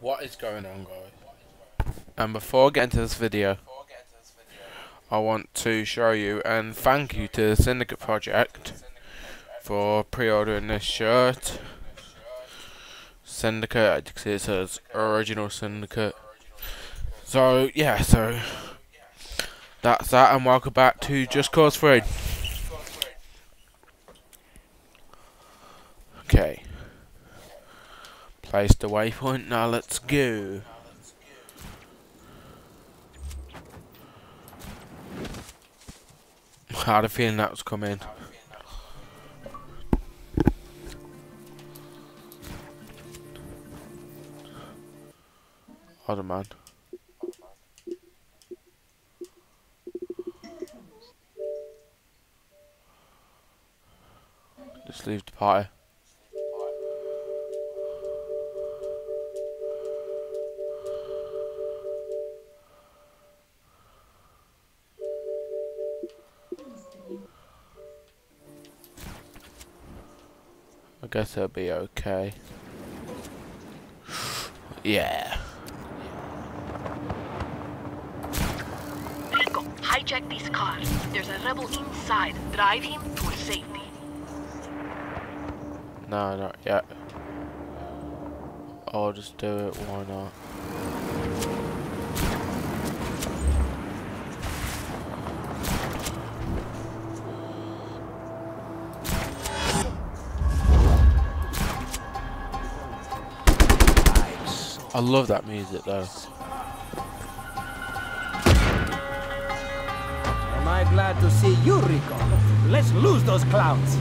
What is going on guys? And before I get into this video, I want to show you and thank you to the Syndicate Project for pre-ordering this shirt. Syndicate, it says original Syndicate. So yeah, so that's that and welcome back to Just Cause 3. Okay. Place the waypoint, now let's go. I had a feeling that was coming. Hold man. Just leave the party. Guess it'll be okay. yeah. Rico, hijack this car. There's a rebel inside. Drive him to safety. No, not yet. I'll just do it, why not? I love that music though. Am I glad to see you, Rico? Let's lose those clowns.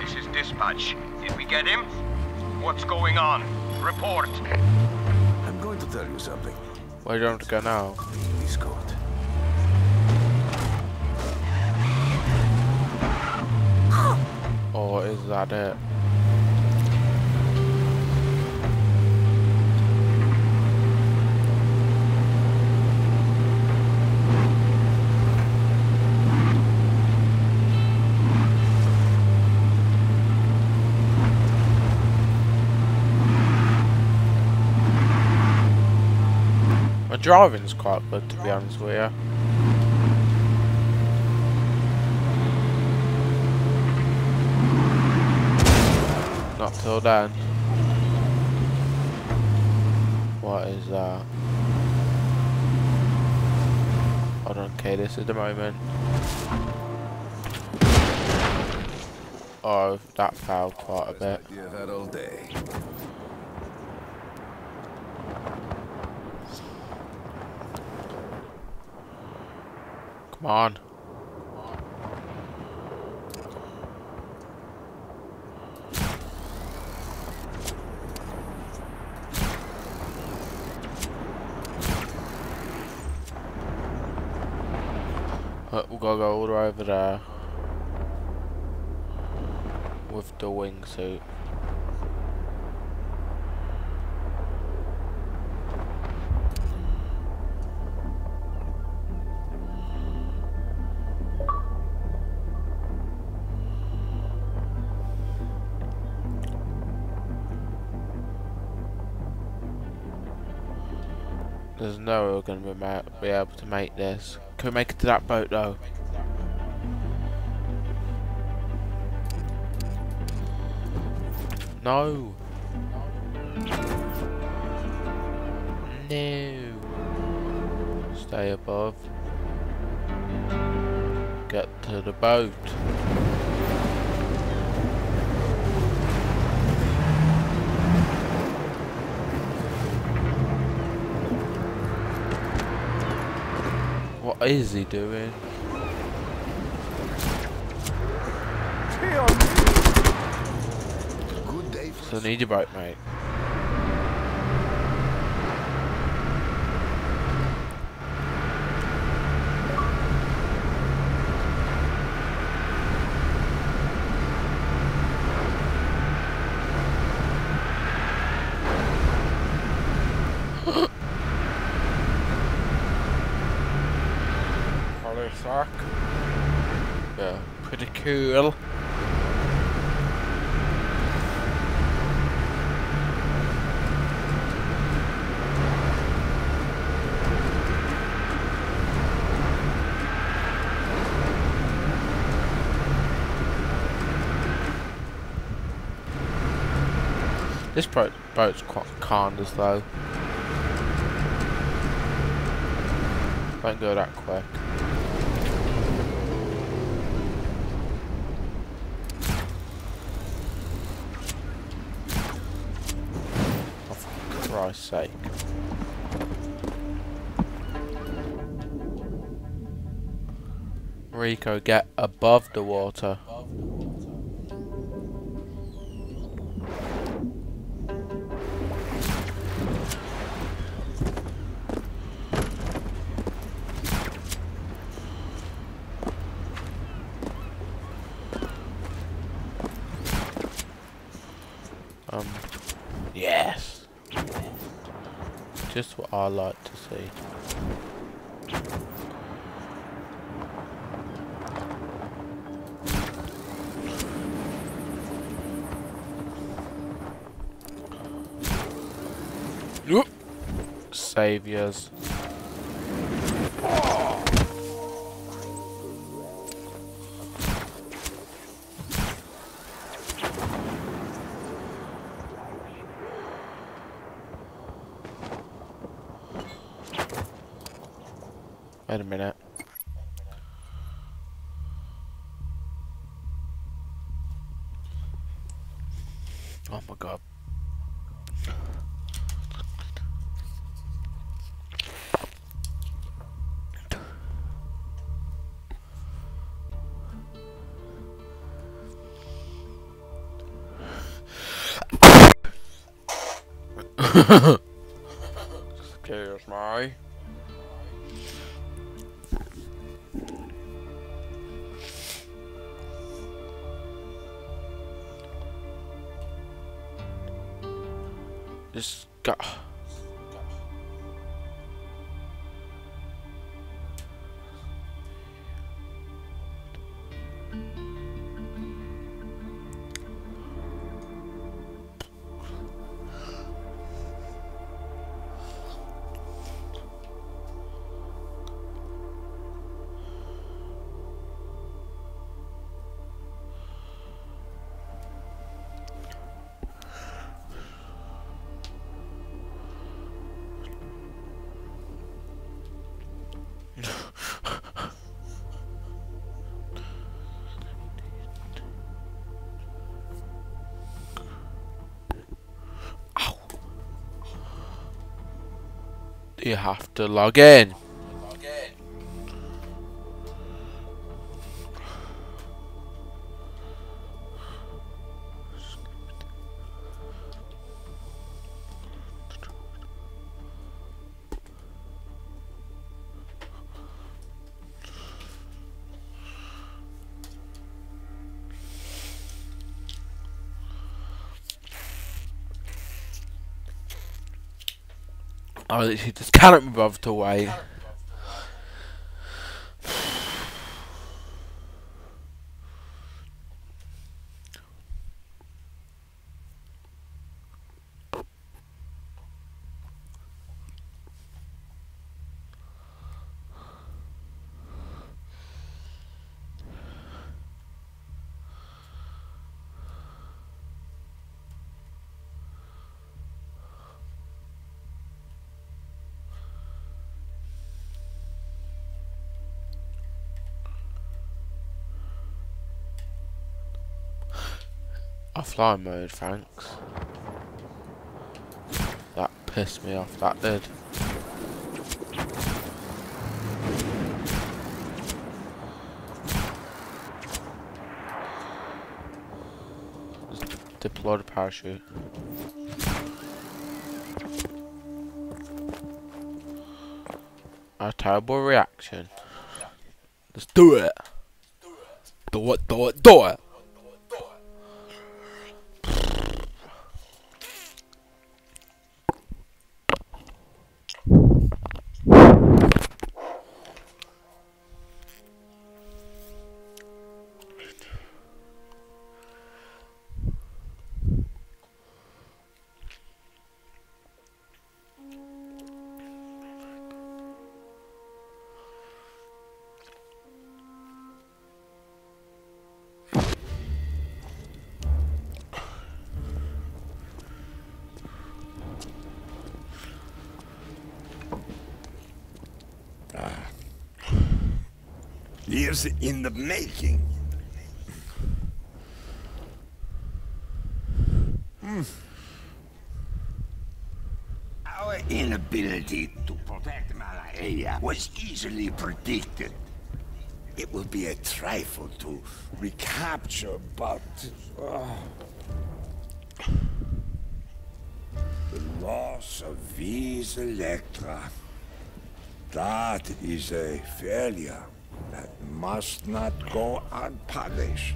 This is dispatch. Did we get him? What's going on? Report. I'm going to tell you something. Where do you want to go now? Please go. Or oh, is that it? Driving's quite good to be honest with you. Not till then. What is that? I don't care this at the moment. Oh, that fell quite a bit. You had all day. Come on. Uh, we gotta go all the way over there with the wingsuit. There's no way we're gonna be, able to make this. Can we make it to that boat though? No. No. Stay above. Get to the boat. What is he doing? Good day So I need your boat, mate. park. Yeah, pretty cool. This boat, boat's quite calm as though. Don't go that quick. Sake. Rico, get above the water. Just what I like to see. Saviors. Oh my god. You have to log in. Oh, I literally just cannot be bothered to Offline mode, thanks. That pissed me off, that did. Deploy the parachute. A terrible reaction. Let's do it. Do it, do it, do it. Years in the making. Hmm. Our inability to protect Malaria was easily predicted. It will be a trifle to recapture, but... uh, the loss of Vis Electra. That is a failure that must not go unpunished.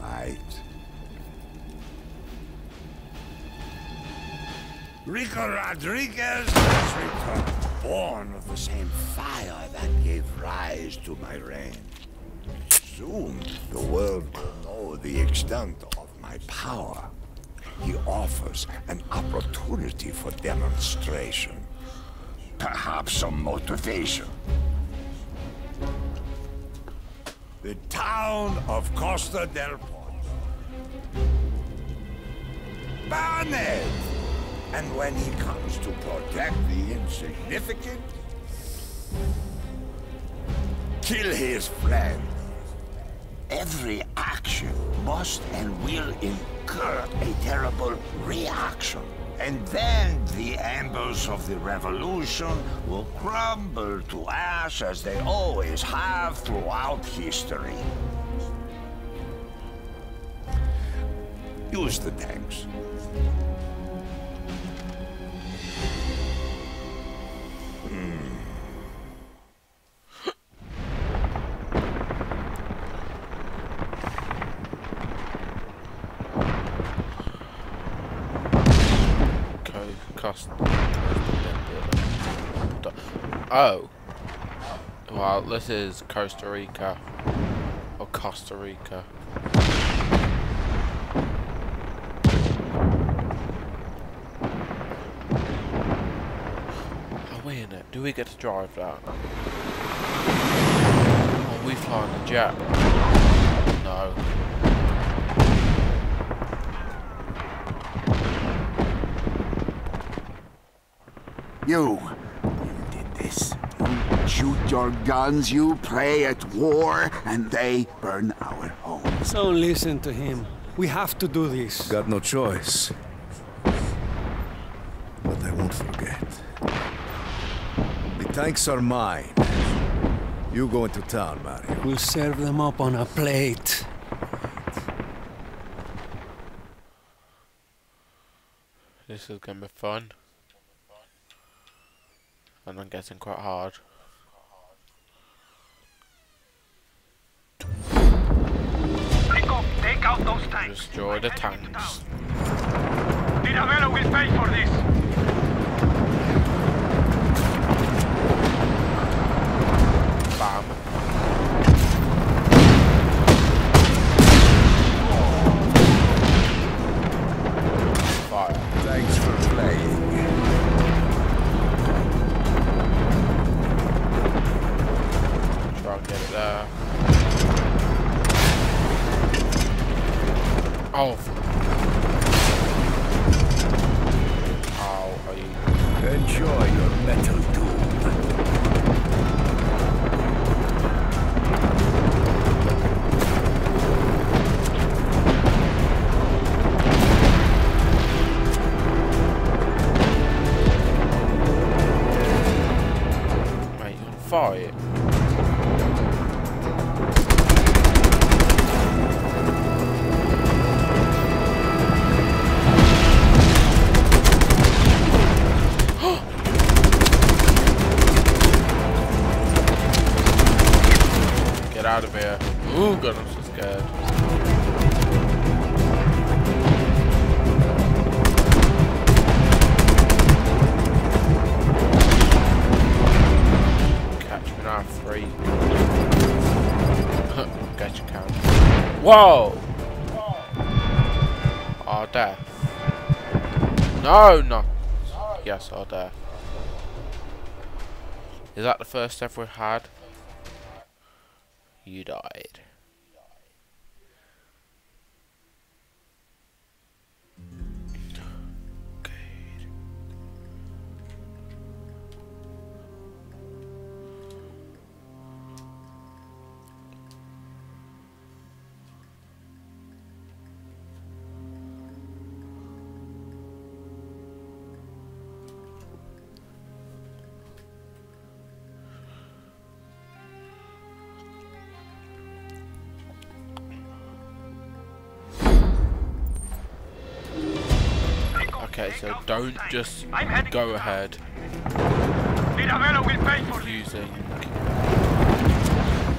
Right. Rico Rodriguez has returned, born of the same fire that gave rise to my reign. Soon the world will know the extent of my power. He offers an opportunity for demonstration. Perhaps some motivation. The town of Costa del Ponte. Barnett! And when he comes to protect the insignificant, kill his friend. Every action must and will incur a terrible reaction. And then the embers of the revolution will crumble to ash as they always have throughout history. Use the tanks. Oh. Well, this is Costa Rica. Or Costa Rica. Are we in it? Do we get to drive that? Are we flying a jet? No. You your guns, you play at war, and they burn our homes. Don't listen to him. We have to do this. Got no choice. But I won't forget. The tanks are mine. You go into town, Mario. We'll serve them up on a plate. This is gonna be fun. And I'm getting quite hard. Rico, take out those tanks. Destroy the tanks. Di Ravello will pay for this. Whoa! Oh, death. No, no. Yes, oh, death. Is that the first death we've had? You died. So don't just go ahead Di Ravello will pay for this. using.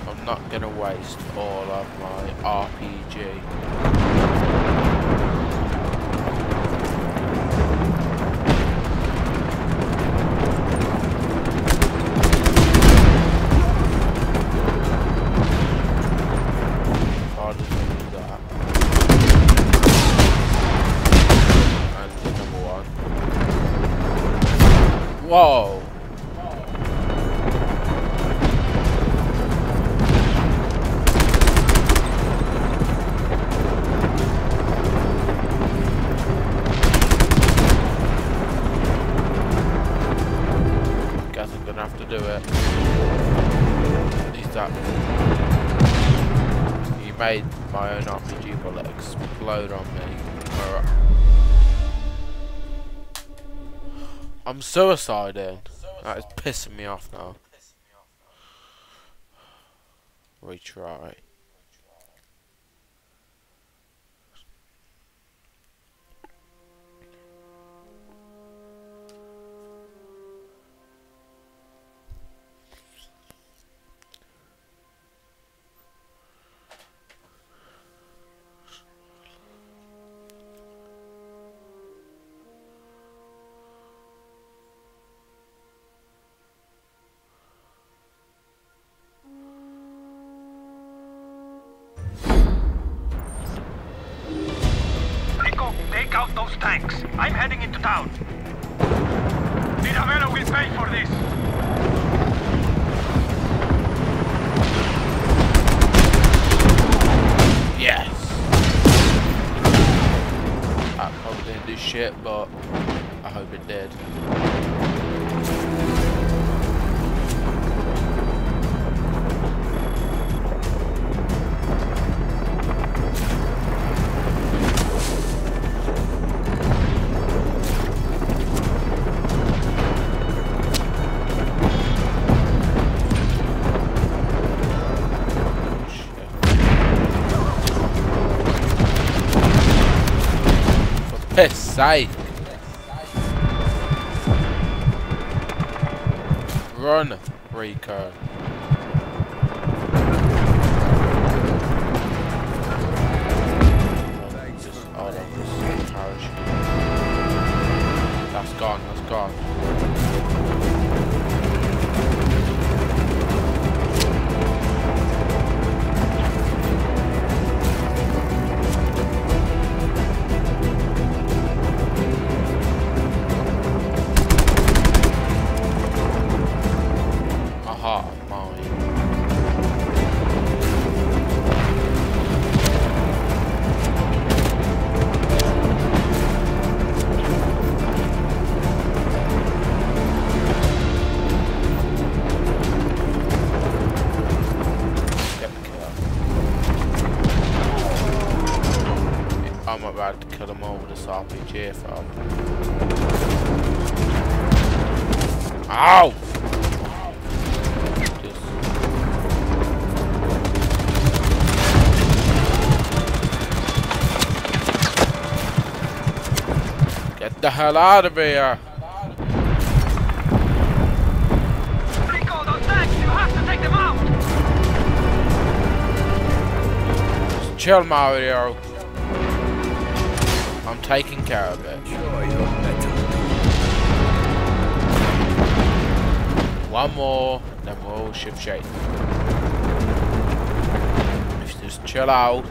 I'm not gonna waste all of my RPG. Whoa! Guess gonna have to do it. That. He made my own RPG bullet explode on me. I'm suiciding. That is pissing me off now. Retry. Those tanks. I'm heading into town. Di Ravello will pay for this. Yes! That probably didn't do shit, but I hope it did. Sake! Run, on, oh, this. That's gone, that's gone. I'm about to kill him all with this RPG fam. Um, Ow! Just Get the hell out of here! Rico, those I'm taking care of it. Sure, you're better. One more, then we'll ship shape. Just chill out.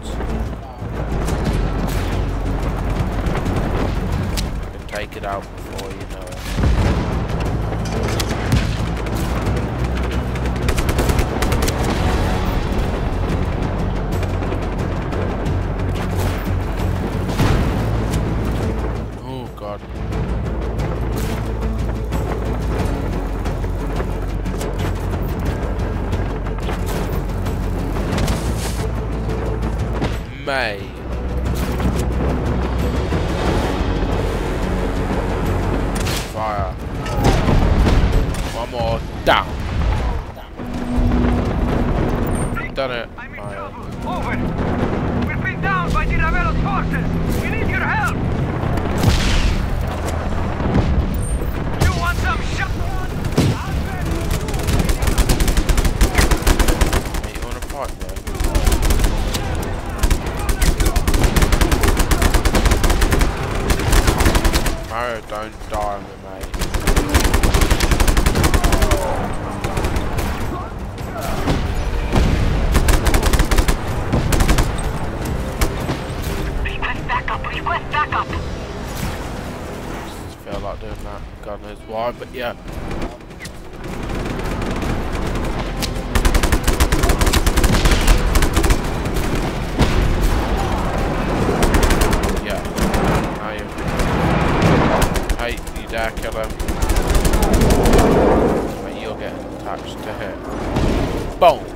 Can take it out May. up. Feel like doing that. God knows why, but yeah. Yeah. I you. But you're to. Boom!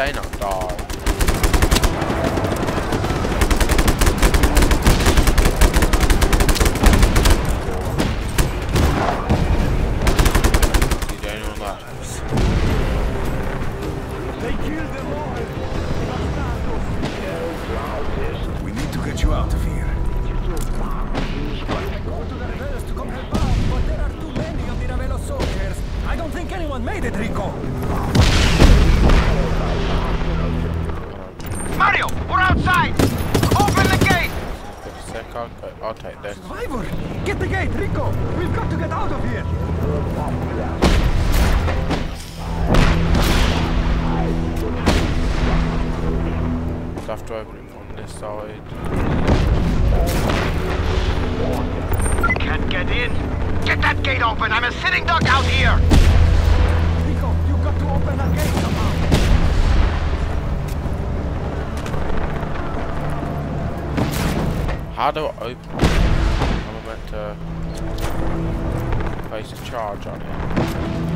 ahí no. side. Can't get in. Get that gate open. I'm a sitting duck out here. Rico, you got to open that gate somehow. How do I open? I'm about to place a charge on him.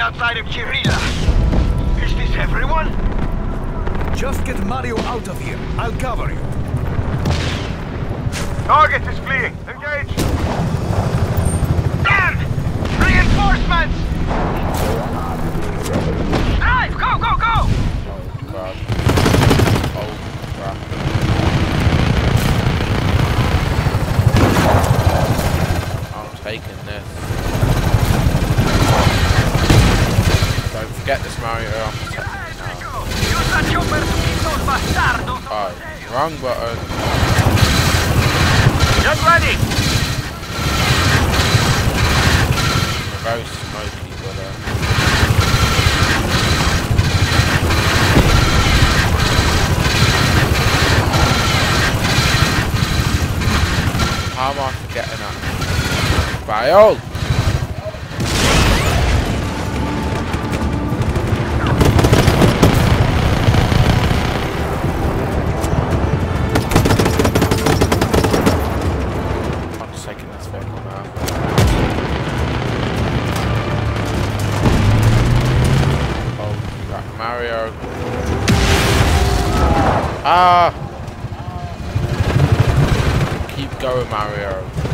outside of Kirila. Is this everyone? Just get Mario out of here. I'll cover you. Target is fleeing. Engage! Damn! Reinforcements! broke. Ah! Keep going, Mario.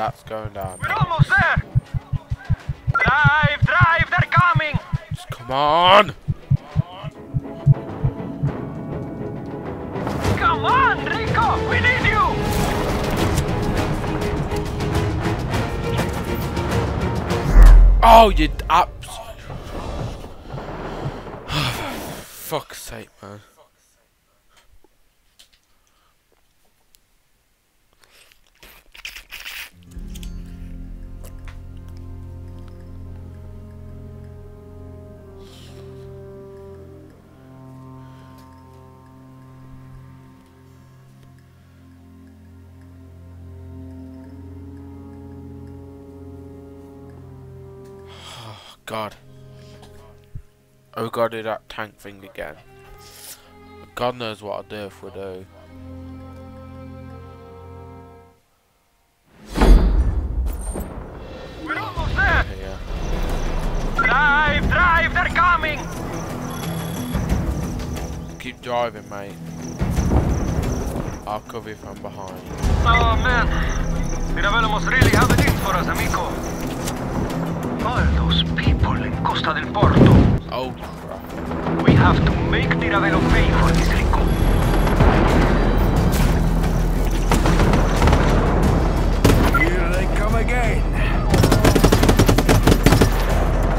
That's going down. We're almost there! Drive, drive, they're coming! Just come on! Come on, Rico! We need you! Oh, you abs. Fuck's sake, man. God. Oh, gotta do that tank thing again. God knows what I'll do if we do. We're almost there! Here. Drive, drive, they're coming! Keep driving, mate. I'll cover you from behind. Oh man, Di Ravello must really have it in for us, amigo. All those people in Costa del Porto. Oh, crap. We have to make Di Ravello pay for this, Rico. Here they come again.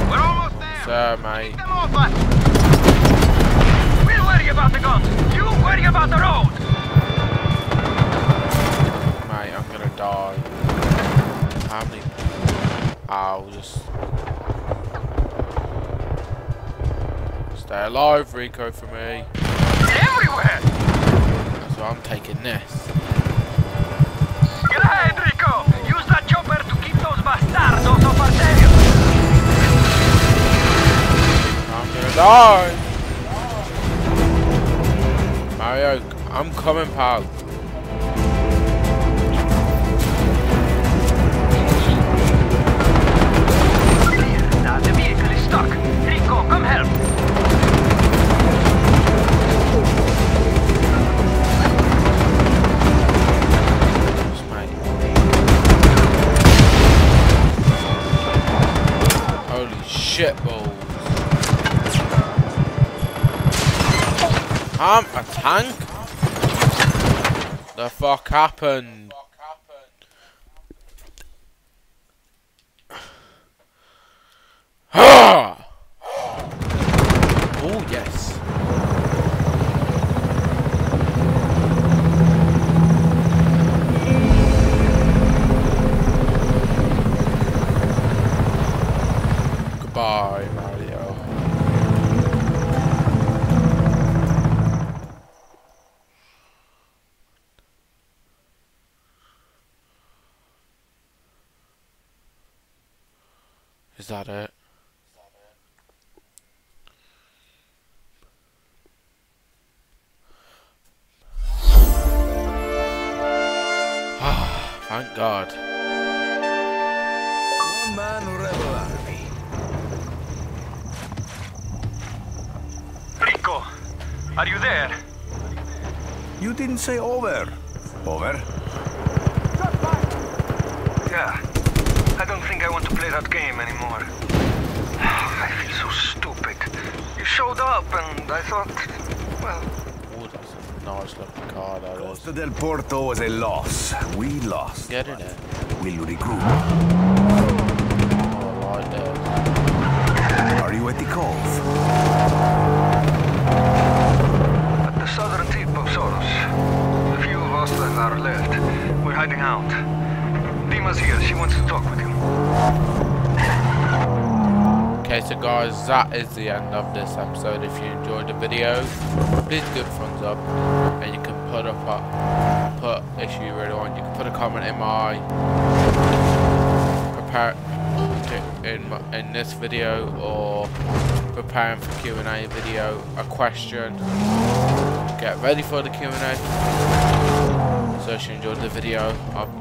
We're almost there! Sir, mate. Them off us! We'll worry about the guns. You worry about the road! Mate, I'm gonna die. How many? Ah, I'll just stay alive, Rico, for me. Everywhere! So I'm taking this. Get ahead, Rico! Use that chopper to keep those bastardos off our tail! I'm gonna die. Mario, I'm coming, pal. A tank? The fuck happened? Oh yes. That game anymore. I feel so stupid. You showed up and I thought, well, Oh, that's a nice looking car, that is. Costa del Porto was a loss. We lost. Get in it. We'll regroup. Oh, I like this. Are you at the cove? at the southern tip of Soros. The few of us that are left, we're hiding out. Dimah's here. She wants to talk with you. Okay, so guys, that is the end of this episode. If you enjoyed the video, please give a thumbs up, and you can put up a put if you really want. You can put a comment in my prepare in in this video or preparing for Q and A video a question. Get ready for the Q and A. So if you enjoyed the video, I'll